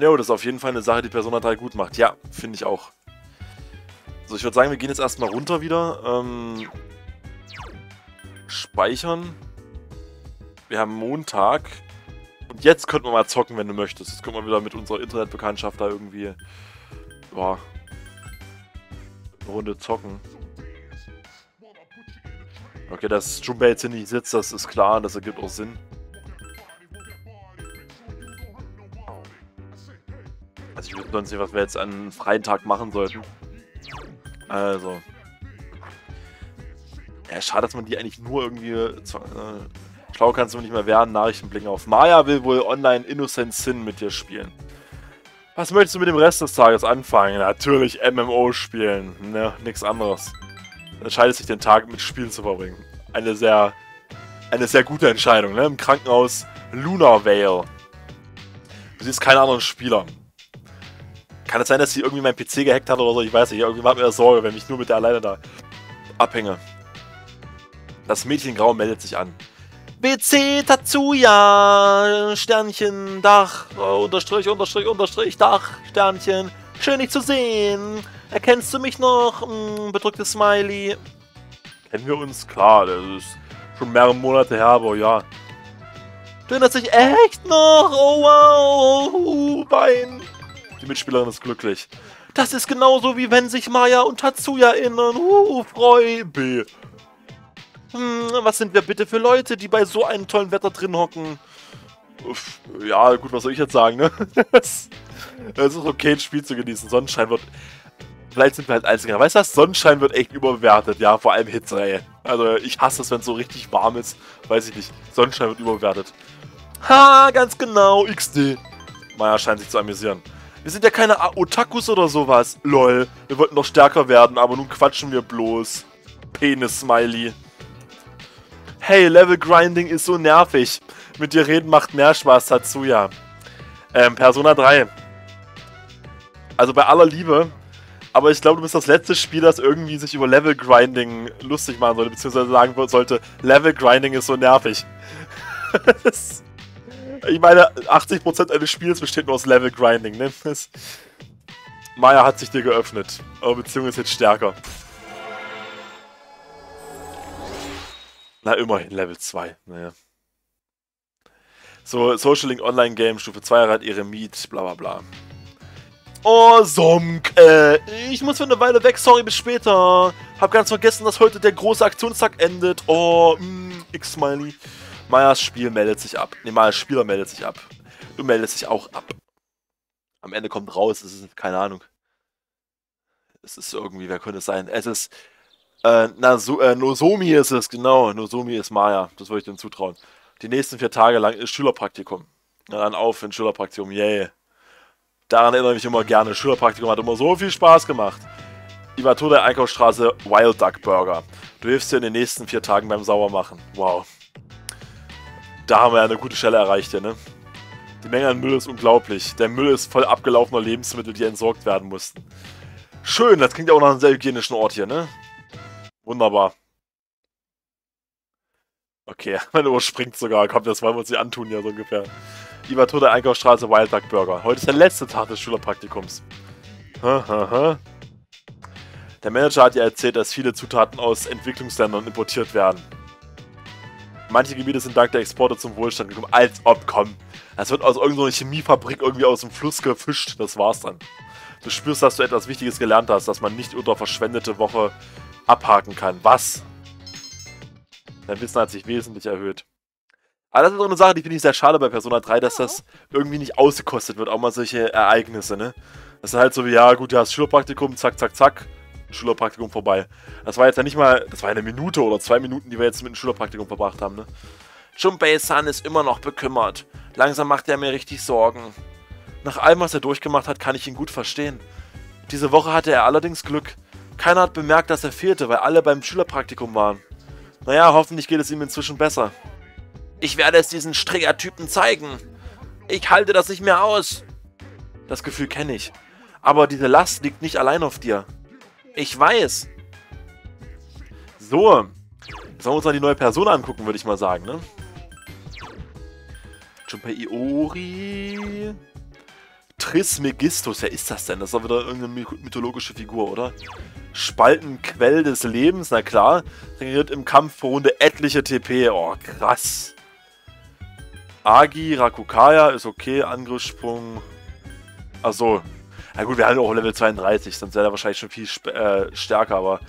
Jo, das ist auf jeden Fall eine Sache, die Persona 3 gut macht. Ja, finde ich auch. So, ich würde sagen, wir gehen jetzt erstmal runter wieder. Ähm, speichern. Wir haben Montag. Und jetzt könnten wir mal zocken, wenn du möchtest. Jetzt können wir wieder mit unserer Internetbekanntschaft da irgendwie... Boah. Eine Runde zocken. Okay, dass Junpei jetzt hier nicht sitzt, das ist klar, das ergibt auch Sinn. Sonst nicht, was wir jetzt an einem freien Tag machen sollten. Also. Ja, schade, dass man die eigentlich nur irgendwie... Äh, schlau kannst du nicht mehr werden, Nachrichtenblicken auf. Maya will wohl online Innocent Sin mit dir spielen. Was möchtest du mit dem Rest des Tages anfangen? Natürlich MMO spielen, ne, nichts anderes entscheidet sich den Tag mit Spielen zu verbringen. Eine sehr, eine sehr gute Entscheidung, ne? Im Krankenhaus Lunar Vale. Du siehst keine anderen Spieler. Kann es sein, dass sie irgendwie meinen PC gehackt hat oder so? Ich weiß nicht. Irgendwie macht mir das Sorge, wenn ich nur mit der alleine da abhänge. Das Mädchen Grau meldet sich an. BC Tatsuya, Sternchen, Dach, oh, Unterstrich, Unterstrich, Unterstrich, Dach, Sternchen. Schön, dich zu sehen. Erkennst du mich noch? Hm, bedrücktes Smiley. Kennen wir uns? Klar, das ist schon mehrere Monate her, aber ja. Du erinnerst dich echt noch? Oh wow, uh, Bein. Die Mitspielerin ist glücklich. Das ist genauso wie wenn sich Maya und Tatsuya erinnern. Uh, Freude. Hm, was sind wir bitte für Leute, die bei so einem tollen Wetter drin hocken? Uff, ja, gut, was soll ich jetzt sagen, ne? Es ist okay, ein Spiel zu genießen. Sonnenschein wird Vielleicht sind wir halt Einziger. Weißt du was? Sonnenschein wird echt überbewertet, ja, vor allem Hitze, ey. Also ich hasse es, wenn es so richtig warm ist. Weiß ich nicht. Sonnenschein wird überbewertet. Ha, ganz genau, XD. Maya scheint sich zu amüsieren. Wir sind ja keine Otakus oder sowas. Lol, wir wollten noch stärker werden, aber nun quatschen wir bloß. Penis-Smiley. Hey, Level Grinding ist so nervig. Mit dir reden macht mehr Spaß, Tatsuya. Ähm, Persona 3. Also bei aller Liebe, aber ich glaube, du bist das letzte Spiel, das irgendwie sich über Level Grinding lustig machen sollte, beziehungsweise sagen sollte, Level Grinding ist so nervig. ich meine, 80% eines Spiels besteht nur aus Level Grinding, ne? Maya hat sich dir geöffnet. Eure Beziehung ist jetzt stärker. Na, immerhin, Level 2. Naja. So, Social Link Online Game, Stufe 2 hat ihre Meet, bla bla bla. Oh, Somk. Äh, ich muss für eine Weile weg. Sorry, bis später. Hab ganz vergessen, dass heute der große Aktionstag endet. Oh, mm, X-Smiley. Mayas Spiel meldet sich ab. Ne, Mayas Spieler meldet sich ab. Du meldest dich auch ab. Am Ende kommt raus, es ist, keine Ahnung. Es ist irgendwie, wer könnte es sein? Es ist, äh, na, so, äh, Nozomi ist es, genau. Nozomi ist Maya. Das würde ich dem zutrauen. Die nächsten vier Tage lang ist Schülerpraktikum. Na dann auf in Schülerpraktikum, yay. Daran erinnere ich mich immer gerne. Schülerpraktikum hat immer so viel Spaß gemacht. Iwato der Einkaufsstraße Wild Duck Burger. Du hilfst dir in den nächsten vier Tagen beim Sauermachen. Wow. Da haben wir ja eine gute Stelle erreicht hier, ne? Die Menge an Müll ist unglaublich. Der Müll ist voll abgelaufener Lebensmittel, die entsorgt werden mussten. Schön, das klingt ja auch nach einem sehr hygienischen Ort hier, ne? Wunderbar. Okay, meine Uhr springt sogar. Kommt, das wollen wir uns nicht antun, ja, so ungefähr. Iwato der Einkaufsstraße Wild Duck Burger. Heute ist der letzte Tag des Schülerpraktikums. Der Manager hat ja erzählt, dass viele Zutaten aus Entwicklungsländern importiert werden. Manche Gebiete sind dank der Exporte zum Wohlstand gekommen. Als ob, komm. Das wird aus irgendeiner Chemiefabrik irgendwie aus dem Fluss gefischt. Das war's dann. Du spürst, dass du etwas Wichtiges gelernt hast, dass man nicht unter verschwendete Woche abhaken kann. Was? Dein Wissen hat sich wesentlich erhöht. Aber das ist so eine Sache, die finde ich sehr schade bei Persona 3, dass das irgendwie nicht ausgekostet wird, auch mal solche Ereignisse, ne? Das ist halt so wie, ja gut, du hast Schülerpraktikum, zack, zack, zack, Schülerpraktikum vorbei. Das war jetzt ja nicht mal, das war eine Minute oder zwei Minuten, die wir jetzt mit dem Schülerpraktikum verbracht haben, ne? Junpei-san ist immer noch bekümmert. Langsam macht er mir richtig Sorgen. Nach allem, was er durchgemacht hat, kann ich ihn gut verstehen. Diese Woche hatte er allerdings Glück. Keiner hat bemerkt, dass er fehlte, weil alle beim Schülerpraktikum waren. Naja, hoffentlich geht es ihm inzwischen besser. Ich werde es diesen Strigger-Typen zeigen. Ich halte das nicht mehr aus. Das Gefühl kenne ich. Aber diese Last liegt nicht allein auf dir. Ich weiß. So. Wollen wir uns mal die neue Person angucken, würde ich mal sagen, ne? Junpei Iori. Trismegistus, wer ist das denn? Das ist doch wieder irgendeine mythologische Figur, oder? Spaltenquell des Lebens, na klar. Regeneriert im Kampf pro Runde etliche TP. Oh, krass. Agi, Rakukaya ist okay. Angriffssprung. Achso. Na gut, wir haben auch Level 32, sonst wäre er wahrscheinlich schon viel äh, stärker, aber.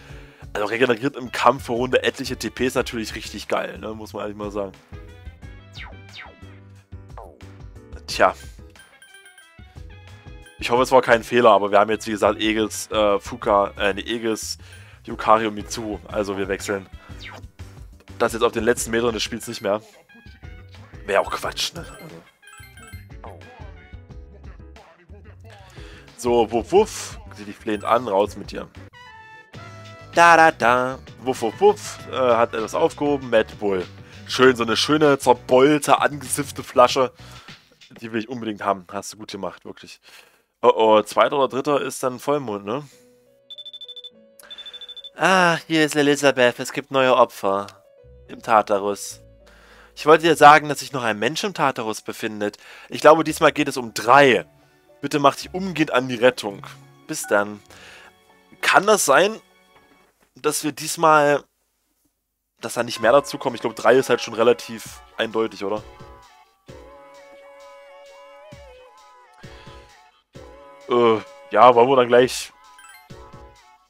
Also regeneriert im Kampf pro Runde etliche TP ist natürlich richtig geil, ne? Muss man eigentlich mal sagen. Tja. Ich hoffe, es war kein Fehler, aber wir haben jetzt, wie gesagt, Aegis, äh, Fuka, äh, ne, Aegis, Yukari und Mitsu. Also wir wechseln das jetzt auf den letzten Metern des Spiels nicht mehr. Wäre auch Quatsch, ne? So, wuff, wuff. Sie dich flehend an, raus mit dir. Da, da, da. Wuff, wuff, wuff. Äh, hat etwas aufgehoben. Mad Bull. Schön, so eine schöne, zerbeulte, angesiffte Flasche. Die will ich unbedingt haben. Hast du gut gemacht, wirklich. Oh oh, zweiter oder dritter ist dann Vollmond, ne? Ah, hier ist Elisabeth. Es gibt neue Opfer. Im Tartarus. Ich wollte dir sagen, dass sich noch ein Mensch im Tartarus befindet. Ich glaube, diesmal geht es um drei. Bitte mach dich umgehend an die Rettung. Bis dann. Kann das sein, dass wir diesmal... Dass da nicht mehr dazu kommen? Ich glaube, drei ist halt schon relativ eindeutig, oder? Äh, ja, wollen wir dann gleich...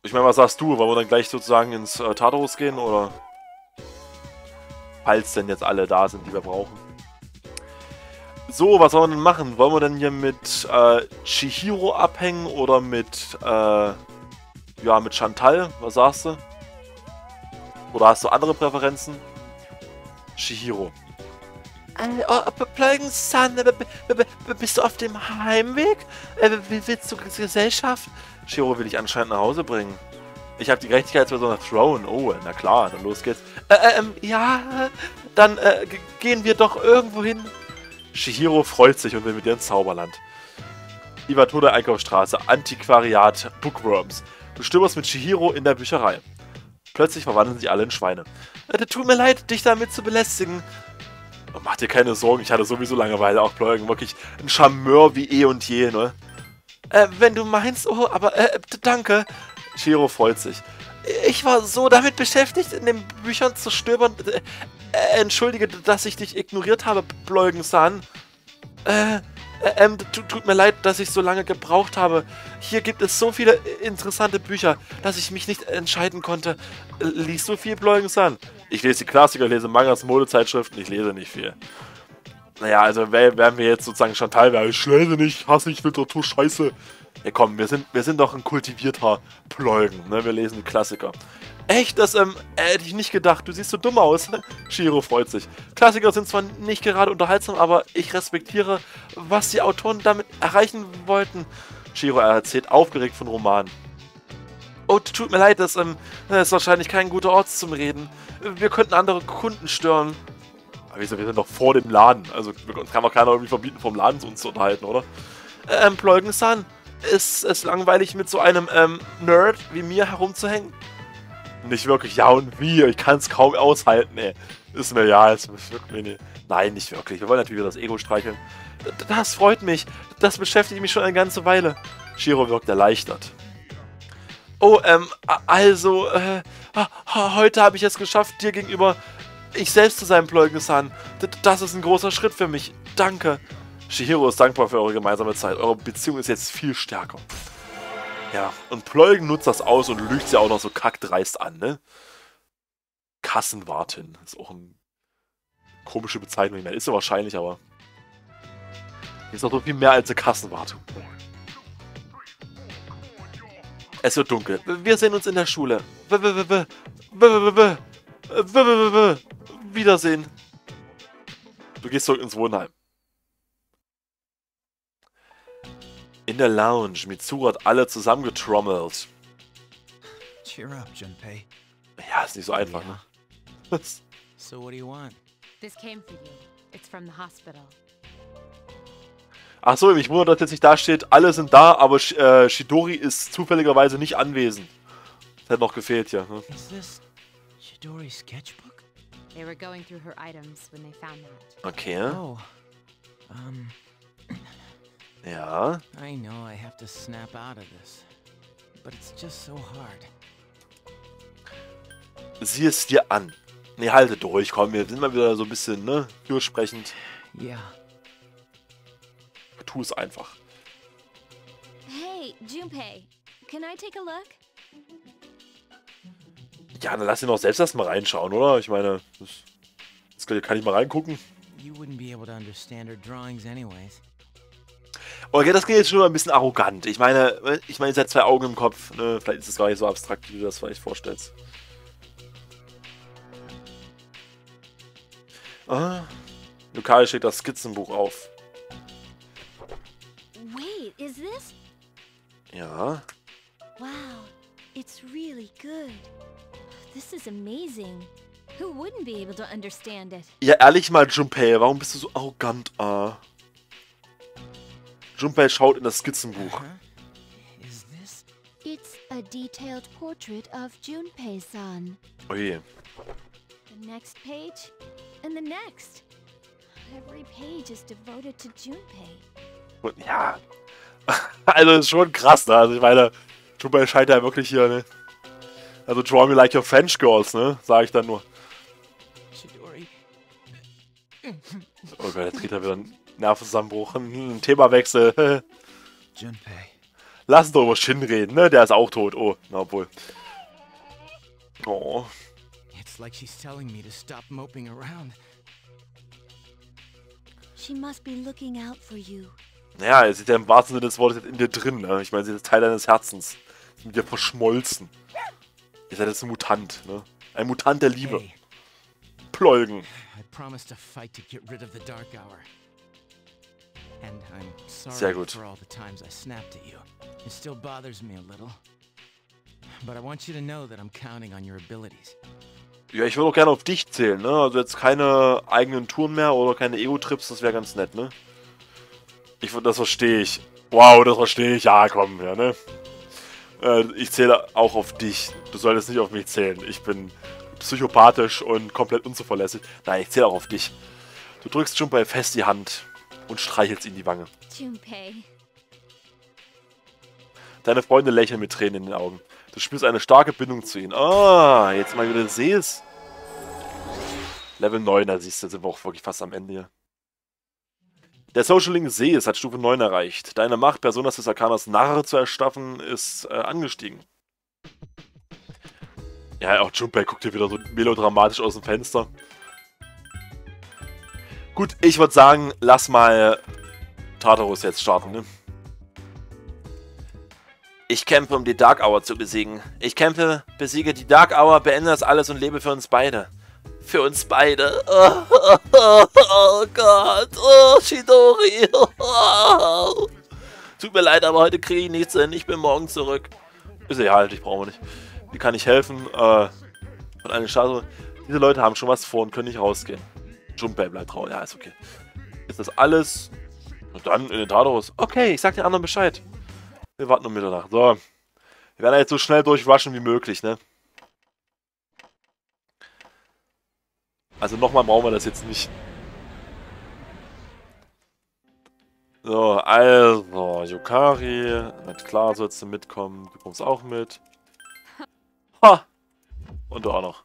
Ich meine, was sagst du? Wollen wir dann gleich sozusagen ins äh, Tartarus gehen, oder? Falls denn jetzt alle da sind, die wir brauchen. So, was wollen wir denn machen? Wollen wir denn hier mit äh, Chihiro abhängen oder mit, äh, ja, mit Chantal? Was sagst du? Oder hast du andere Präferenzen? Chihiro. Äh, oh, Plugin Sun, bist du auf dem Heimweg? Äh, willst du Gesellschaft? Shiro will ich anscheinend nach Hause bringen. Ich habe die Gerechtigkeitsperson nach Throne. Oh, na klar, dann los geht's. Äh, äh, ähm, ja, dann äh, gehen wir doch irgendwo hin. Shihiro freut sich und will mit dir ins Zauberland. Iwatode Einkaufsstraße, Antiquariat, Bookworms. Du stöberst mit Shihiro in der Bücherei. Plötzlich verwandeln sich alle in Schweine. Äh, tut mir leid, dich damit zu belästigen. Mach dir keine Sorgen, ich hatte sowieso Langeweile auch Pleugen. Wirklich ein Charmeur wie eh und je, ne? Äh, wenn du meinst, oh, aber äh, danke. Shiro freut sich. Ich war so damit beschäftigt, in den Büchern zu stöbern. Äh, entschuldige, dass ich dich ignoriert habe, Pleugen-san. Äh, äh, ähm, tut mir leid, dass ich so lange gebraucht habe. Hier gibt es so viele interessante Bücher, dass ich mich nicht entscheiden konnte. Liest du viel, Pleugen-san? Ich lese die Klassiker, lese Mangas, Modezeitschriften, ich lese nicht viel. Naja, also wären wir jetzt sozusagen Chantal, wäre ich lese nicht, hasse ich Literatur, scheiße. Ja komm, wir sind, wir sind doch ein kultivierter Pleugen, ne? Wir lesen Klassiker. Echt, das ähm, hätte ich nicht gedacht. Du siehst so dumm aus. Shiro freut sich. Klassiker sind zwar nicht gerade unterhaltsam, aber ich respektiere, was die Autoren damit erreichen wollten. Shiro erzählt aufgeregt von Romanen. Oh, tut mir leid, das, ähm, ist wahrscheinlich kein guter Ort zum Reden. Wir könnten andere Kunden stören. Aber wieso, wir sind doch vor dem Laden. Also, uns kann doch keiner irgendwie verbieten, vom Laden zu uns zu unterhalten, oder? Ähm, Pleugen-san, ist es langweilig, mit so einem, ähm, Nerd wie mir herumzuhängen? Nicht wirklich, ja und wie? Ich kann es kaum aushalten, ey. Ist mir ja, ist wirklich, nee. Nein, nicht wirklich. Wir wollen natürlich wieder das Ego streicheln. Das freut mich. Das beschäftigt mich schon eine ganze Weile. Shiro wirkt erleichtert. Oh, ähm, also, äh, heute habe ich es geschafft, dir gegenüber ich selbst zu sein, Pleugensan. Das ist ein großer Schritt für mich. Danke. Shihiro ist dankbar für eure gemeinsame Zeit. Eure Beziehung ist jetzt viel stärker. Ja, und Pleugen nutzt das aus und lügt sie auch noch so kackdreist an, ne? Kassenwartin. Ist auch eine komische Bezeichnung. Ich meine, ist sie wahrscheinlich, aber... Ist doch so viel mehr als eine Kassenwartung. Es wird dunkel. Wir sehen uns in der Schule. Wiedersehen. Du gehst zurück ins Wohnheim. In der Lounge. Mitsuru hat alle zusammengetrommelt. Cheer up, Junpei. Ja, ist nicht so einfach, ne? so what do you want? This came for you. It's from the hospital. Achso, ich wundere, dass jetzt nicht da steht, alle sind da, aber äh, Shidori ist zufälligerweise nicht anwesend. Das hätte noch gefehlt hier. Ne? Is this Shidori's sketchbook? They were going through her items when they found that. Okay. Oh. Um. Ja. I know I have to snap out of this, but it's just so hard. Sieh es dir an. Nee, halte durch, komm, wir sind mal wieder so ein bisschen, ne, fürsprechend. Yeah. Tu es einfach. Hey, Junpei, can I take a look? Ja, dann lass ihn doch selbst erstmal reinschauen, oder? Ich meine, das, das kann, kann ich mal reingucken. You wouldn't be able to understand her drawings anyways. Okay, das klingt jetzt schon mal ein bisschen arrogant. Ich meine, ich meine, ihr seid zwei Augen im Kopf. Ne? Vielleicht ist es gar nicht so abstrakt, wie du das vielleicht vorstellst. Ah, Lukai schlägt das Skizzenbuch auf. Wait, is this? Ja. Wow, it's really good. This is amazing. Who wouldn't be able to understand it? Ja, ehrlich mal, Junpei, warum bist du so arrogant, ah? Junpei schaut in das Skizzenbuch. It's a detailed portrait of Junpei-san. Oje. The next page, and the next. Every page is devoted to Junpei. Und ja. Also, ist schon krass, ne? Also, ich meine, Junpei scheint ja wirklich hier, ne? Also, draw me like your French girls, ne? Sag ich dann nur. Oh Gott, jetzt kriegt er wieder einen Nervenzusammenbruch. Ein Themawechsel. Junpei. Lass uns doch über Shin reden, ne? Der ist auch tot. Oh, na obwohl. Oh. It's like she's telling me to stop moping around. She must be looking out for you. Naja, es ist ja im wahrsten Sinne des Wortes jetzt in dir drin, ne? Ich meine, sie ist Teil deines Herzens. Ist mit dir verschmolzen. Ihr seid jetzt ein Mutant, ne? Ein Mutant der Liebe. Hey, Plolgen. I promised to fight to get rid of the Dark Hour. And I'm sorry Sehr gut. for all the times I snapped at you. It still bothers me a little. But I want you to know that I'm counting on your abilities. Ja, ich würde auch gerne auf dich zählen, ne? Also jetzt keine eigenen Touren mehr oder keine Ego-Trips, das wäre ganz nett, ne? Ich, das verstehe ich. Wow, das verstehe ich. Ja, komm, ja, ne? Äh, ich zähle auch auf dich. Du solltest nicht auf mich zählen. Ich bin psychopathisch und komplett unzuverlässig. Nein, ich zähle auch auf dich. Du drückst Junpei fest die Hand und streichelst ihm die Wange. Junpei. Deine Freunde lächeln mit Tränen in den Augen. Du spürst eine starke Bindung zu ihnen. Ah, jetzt mal wieder siehst. Level 9, da siehst du, sind wir auch wirklich fast am Ende hier. Der Social Link Sees hat Stufe 9 erreicht. Deine Macht, Personas des Arcanas Narre zu erschaffen, ist äh, angestiegen. Ja, auch Junpei guckt hier wieder so melodramatisch aus dem Fenster. Gut, ich würde sagen, lass mal Tartarus jetzt starten, ne? Ich kämpfe, um die Dark Hour zu besiegen. Ich kämpfe, besiege die Dark Hour, beende das alles und lebe für uns beide. Für uns beide. Oh, oh, oh, oh Gott. Oh, Shidori. Oh. Tut mir leid, aber heute kriege ich nichts hin. Ich bin morgen zurück. Ist ja halt, ich brauche nicht. Wie kann ich helfen? Äh, von einer Statue. Diese Leute haben schon was vor und können nicht rausgehen. Junpei bleibt traurig. Ja, ist okay. Ist das alles? Und dann in den Tartarus. Okay, ich sag den anderen Bescheid. Wir warten um Mitternacht. So. Wir werden jetzt so schnell durchrushen wie möglich, ne? Also nochmal brauchen wir das jetzt nicht. So, also, Yukari. Na klar, sollst du mitkommen. Du kommst auch mit. Ha! Und du auch noch.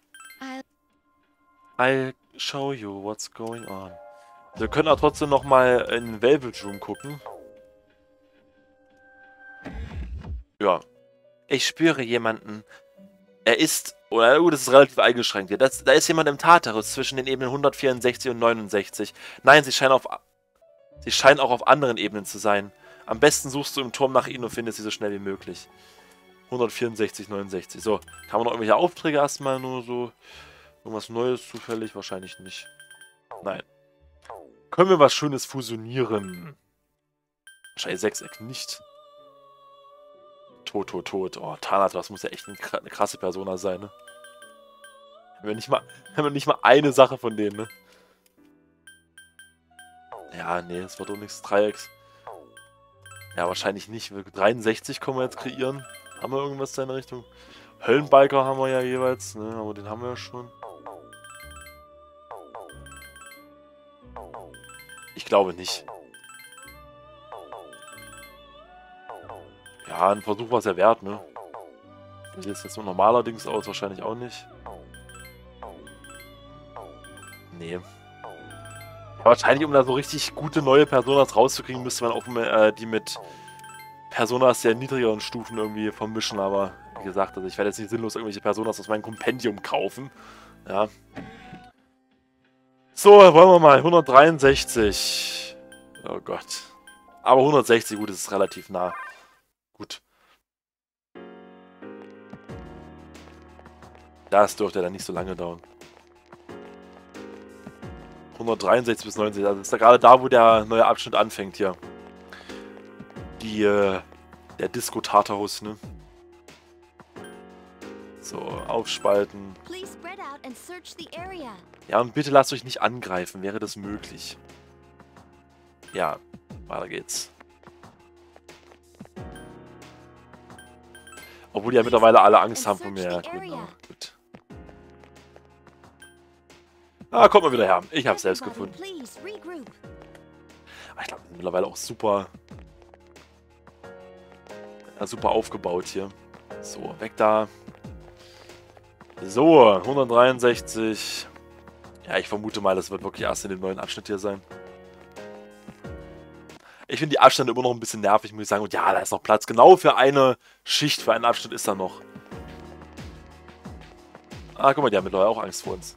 I'll show you what's going on. Wir können auch trotzdem nochmal in Velvet Room gucken. Ja. Ich spüre jemanden. Er ist, oder gut, das ist relativ eingeschränkt hier. Das, da ist jemand im Tartarus zwischen den Ebenen 164 und 69. Nein, sie scheinen, auf, sie scheinen auch auf anderen Ebenen zu sein. Am besten suchst du im Turm nach ihnen und findest sie so schnell wie möglich. 164, 69. So, kann man noch irgendwelche Aufträge erstmal nur so. Irgendwas Neues zufällig? Wahrscheinlich nicht. Nein. Können wir was Schönes fusionieren? Wahrscheinlich Sechseck nicht. Tot, tot, tot. Oh, Thanatos muss ja echt eine kra- eine krasse Persona sein, ne? Haben wir nicht mal, haben wir nicht mal eine Sache von denen, ne? Ja, nee, das wird doch nichts. Dreiecks. Ja, wahrscheinlich nicht. Wir- 63 können wir jetzt kreieren. Haben wir irgendwas in der Richtung? Höllenbiker haben wir ja jeweils, ne? Aber den haben wir ja schon. Glaube nicht. Ja, ein Versuch war es ja wert, ne? Sieht jetzt nur normalerdings aus? Wahrscheinlich auch nicht. Nee. Wahrscheinlich, um da so richtig gute neue Personas rauszukriegen, müsste man auch äh, die mit Personas der niedrigeren Stufen irgendwie vermischen, aber wie gesagt, also ich werde jetzt nicht sinnlos irgendwelche Personas aus meinem Kompendium kaufen. Ja. So, wollen wir mal. 163. Oh Gott. Aber 160, gut, das ist relativ nah. Gut. Das dürfte dann nicht so lange dauern. 163 bis 90, also ist da gerade da, wo der neue Abschnitt anfängt hier. Die, äh, der Disco-Tartarus, ne? So, aufspalten. Ja, und bitte lasst euch nicht angreifen, wäre das möglich. Ja, weiter geht's. Obwohl die ja mittlerweile alle Angst haben vor mir. Genau, gut. Ah, kommt mal wieder her. Ich hab's selbst gefunden. Aber ich glaube, mittlerweile auch super... Ja, super aufgebaut hier. So, weg da. So, 163. Ja, ich vermute mal, das wird wirklich erst in dem neuen Abschnitt hier sein. Ich finde die Abstände immer noch ein bisschen nervig, muss ich sagen. Und ja, da ist noch Platz. Genau für eine Schicht, für einen Abschnitt ist da noch. Ah, guck mal, die haben mittlerweile auch Angst vor uns.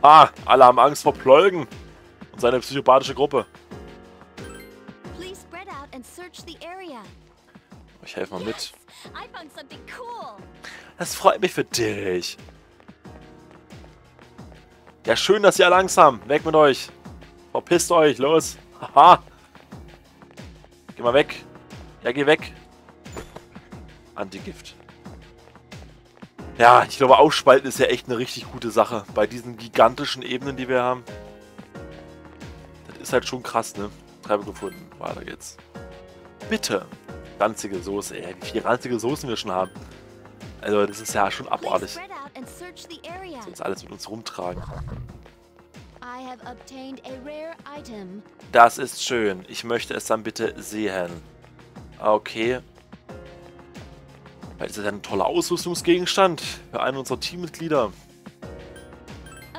Ah, alle haben Angst vor Pleugen und seine psychopathische Gruppe. Ich helfe mal mit. Das freut mich für dich. Ja, schön, dass ihr haben. Weg mit euch. Verpisst euch. Los. Haha. Geh mal weg. Ja, geh weg. Antigift. Ja, ich glaube, Aufspalten ist ja echt eine richtig gute Sache. Bei diesen gigantischen Ebenen, die wir haben. Das ist halt schon krass, ne? Treppe gefunden. Weiter geht's. Bitte. Ranzige Soße. Ey, wie viele ranzige Soßen wir schon haben. Also, das ist ja schon abartig. Sonst alles mit uns rumtragen. Das ist schön. Ich möchte es dann bitte sehen. Okay. Das ist ja ein toller Ausrüstungsgegenstand für einen unserer Teammitglieder.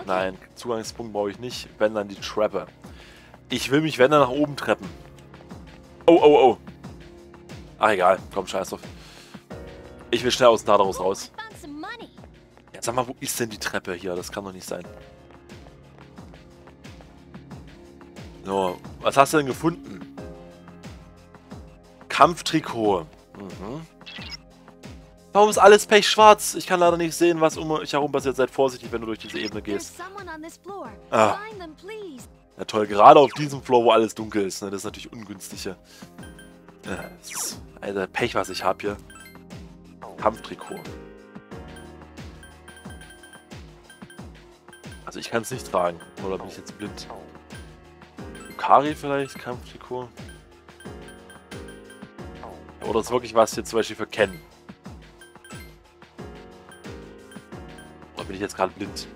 Nein, Zugangspunkt brauche ich nicht. Wenn dann die Treppe. Ich will mich, wenn dann, nach oben treppen. Oh, oh, oh. Ach, egal. Komm, scheiß drauf. Ich will schnell aus dem Tartarus raus. Ja, sag mal, wo ist denn die Treppe hier? Das kann doch nicht sein. So, was hast du denn gefunden? Kampftrikot. Mhm. Warum ist alles pechschwarz? Ich kann leider nicht sehen, was um mich herum passiert. Seid vorsichtig, wenn du durch diese Ebene gehst. Ah. Ja toll, gerade auf diesem Floor, wo alles dunkel ist. Ne? Das ist natürlich ungünstig hier. Ja, das ist Alter, Pech, was ich habe hier. Kampftrikot. Also ich kann es nicht tragen. Oder bin ich jetzt blind? Yukari vielleicht, Kampftrikot? Oder ist wirklich was hier zum Beispiel für Ken? Oder bin ich jetzt gerade blind?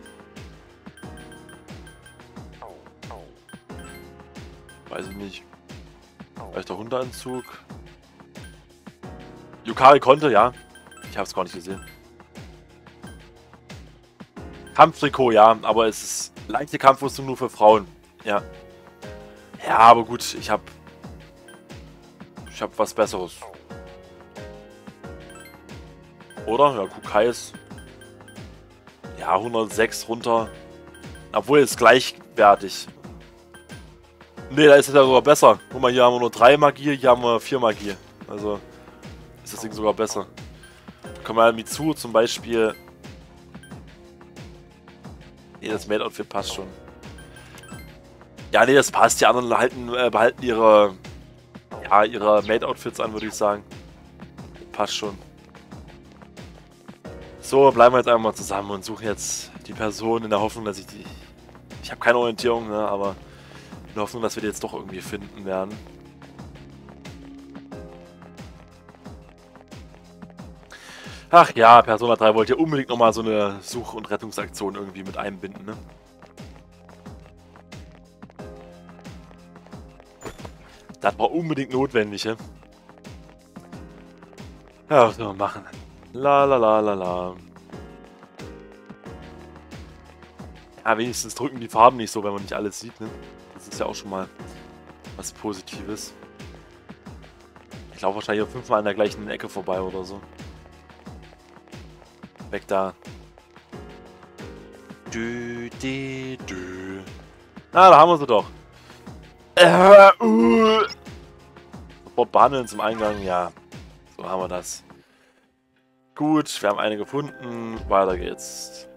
Weiß ich nicht. Vielleicht der Hundeanzug? Yukari konnte, ja. Ich habe es gar nicht gesehen. Kampftrikot, ja, aber es ist leichte Kampfrüstung nur für Frauen. Ja. Ja, aber gut, ich habe ich habe was Besseres. Oder? Ja, Kukai ist ja 106 runter. Obwohl es gleichwertig. Ne, da ist es ja sogar besser. Guck mal, hier haben wir nur 3 Magie, hier haben wir 4 Magie. Also ist das Ding sogar besser. Komm mal Mitsu zum Beispiel. Ne, das Maid-Outfit passt schon. Ja, nee, das passt. Die anderen halten, äh, behalten ihre, ja, ihre Maid-Outfits an, würde ich sagen. Passt schon. So, bleiben wir jetzt einfach mal zusammen und suchen jetzt die Person in der Hoffnung, dass ich die... Ich habe keine Orientierung, ne, aber in der Hoffnung, dass wir die jetzt doch irgendwie finden werden. Ach ja, Persona 3 wollte ja unbedingt nochmal so eine Such- und Rettungsaktion irgendwie mit einbinden, ne? Das war unbedingt notwendig, ne? Ja, was soll man machen? La la la la la. Ja, wenigstens drücken die Farben nicht so, wenn man nicht alles sieht, ne? Das ist ja auch schon mal was Positives. Ich laufe wahrscheinlich fünfmal an der gleichen Ecke vorbei oder so. Weg da. Dü, dü, dü. Na, da haben wir sie doch. Äh, uh. Sofort behandeln zum Eingang, ja. So haben wir das. Gut, wir haben eine gefunden. Weiter geht's.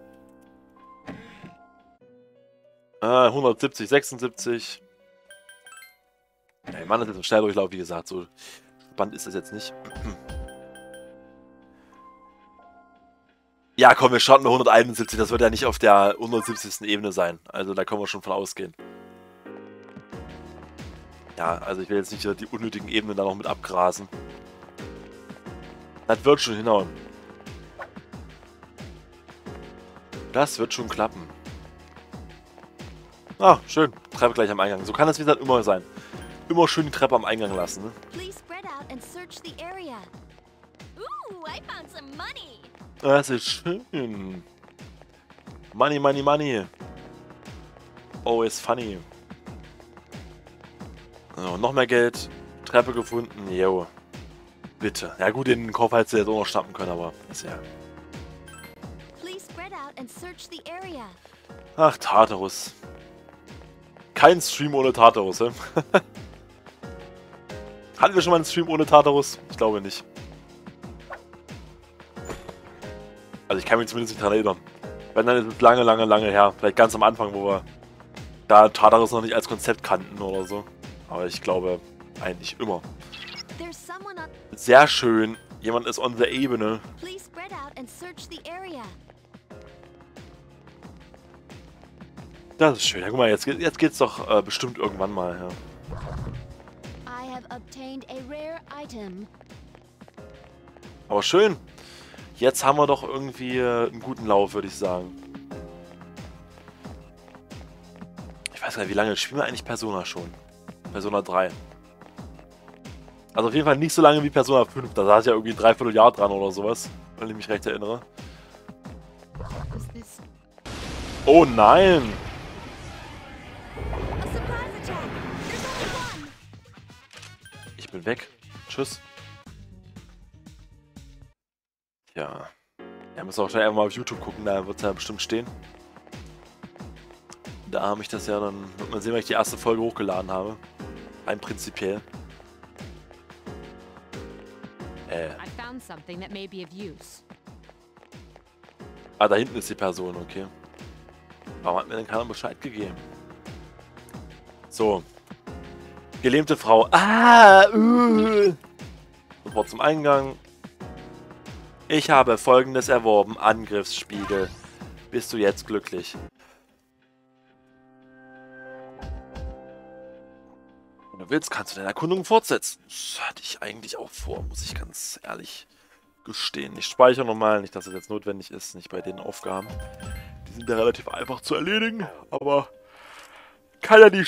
Ah, 170, 76. Ey, Mann, das ist ein Schnelldurchlauf, wie gesagt. So spannend ist das jetzt nicht. Ja, komm, wir starten mit 171. Das wird ja nicht auf der 170. Ebene sein. Also da können wir schon von ausgehen. Ja, also ich will jetzt nicht die unnötigen Ebenen da noch mit abgrasen. Das wird schon hinhauen. Das wird schon klappen. Ah, schön. Treppe gleich am Eingang. So kann es wie gesagt immer sein. Immer schön die Treppe am Eingang lassen. Ne? Please spread out and search the area. Ooh, I found some money. Das ist schön. Money, money, money. Oh, ist funny. So, noch mehr Geld. Treppe gefunden. Jo. Bitte. Ja gut, den Kauf hättest du jetzt auch noch schnappen können, aber ist ja... Ach, Tartarus. Kein Stream ohne Tartarus, hä? Hatten wir schon mal einen Stream ohne Tartarus? Ich glaube nicht. Also ich kann mich zumindest nicht daran erinnern. Wenn, dann ist es lange, lange, lange her. Vielleicht ganz am Anfang, wo wir da Tartarus noch nicht als Konzept kannten oder so. Aber ich glaube, eigentlich immer. Sehr schön. Jemand ist on the Ebene. Das ist schön. Ja, guck mal, jetzt, jetzt geht's doch äh, bestimmt irgendwann mal. Ja. Aber schön. Jetzt haben wir doch irgendwie äh, einen guten Lauf, würde ich sagen. Ich weiß gar nicht, wie lange spielen wir eigentlich Persona schon? Persona 3. Also auf jeden Fall nicht so lange wie Persona 5. Da saß ja irgendwie ein Dreivierteljahr dran oder sowas. Wenn ich mich recht erinnere. Oh nein! Ich bin weg. Tschüss. Ja. Ja, müssen wir wahrscheinlich einfach mal auf YouTube gucken, da wird es ja bestimmt stehen. Da habe ich das ja dann, wird man sehen, wenn ich die erste Folge hochgeladen habe. Rein prinzipiell. Äh, ah, da hinten ist die Person, okay. Warum hat mir denn keiner Bescheid gegeben? So. Gelähmte Frau. Ah, uh. Sofort zum Eingang. Ich habe folgendes erworben. Angriffsspiegel. Bist du jetzt glücklich? Wenn du willst, kannst du deine Erkundung fortsetzen. Das hatte ich eigentlich auch vor, muss ich ganz ehrlich gestehen. Ich speichere nochmal, nicht, dass es jetzt notwendig ist, nicht bei den Aufgaben. Die sind ja relativ einfach zu erledigen, aber kann ja die